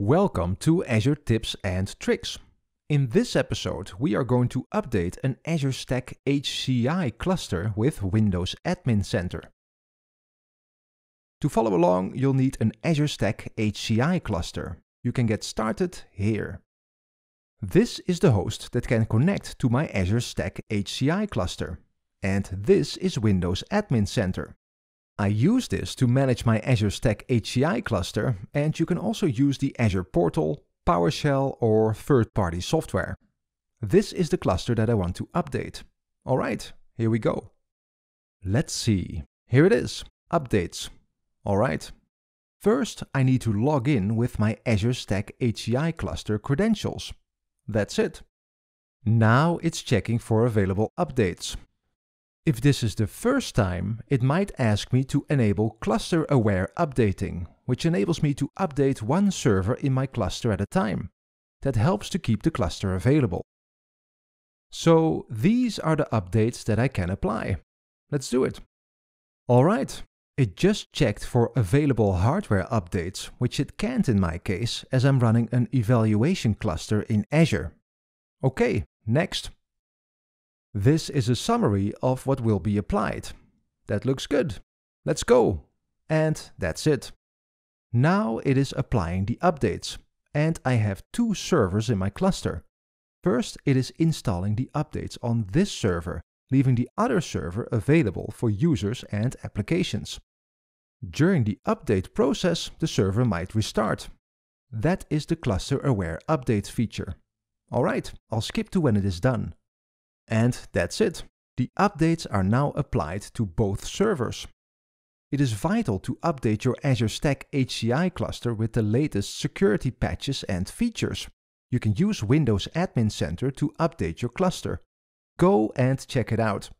Welcome to Azure Tips and Tricks. In this episode, we are going to update an Azure Stack HCI cluster with Windows Admin Center. To follow along, you'll need an Azure Stack HCI cluster. You can get started here. This is the host that can connect to my Azure Stack HCI cluster. And this is Windows Admin Center. I use this to manage my Azure Stack HCI cluster, and you can also use the Azure Portal, PowerShell, or third-party software. This is the cluster that I want to update. Alright, here we go. Let's see. Here it is, Updates. Alright. First, I need to log in with my Azure Stack HCI cluster credentials. That's it. Now it's checking for available updates. If this is the first time, it might ask me to enable cluster-aware updating, which enables me to update one server in my cluster at a time. That helps to keep the cluster available. So these are the updates that I can apply. Let's do it. Alright, it just checked for available hardware updates, which it can't in my case, as I'm running an evaluation cluster in Azure. Okay, next. This is a summary of what will be applied. That looks good. Let's go. And that's it. Now it is applying the updates. And I have two servers in my cluster. First, it is installing the updates on this server, leaving the other server available for users and applications. During the update process, the server might restart. That is the cluster-aware updates feature. Alright, I'll skip to when it is done. And that's it. The updates are now applied to both servers. It is vital to update your Azure Stack HCI cluster with the latest security patches and features. You can use Windows Admin Center to update your cluster. Go and check it out.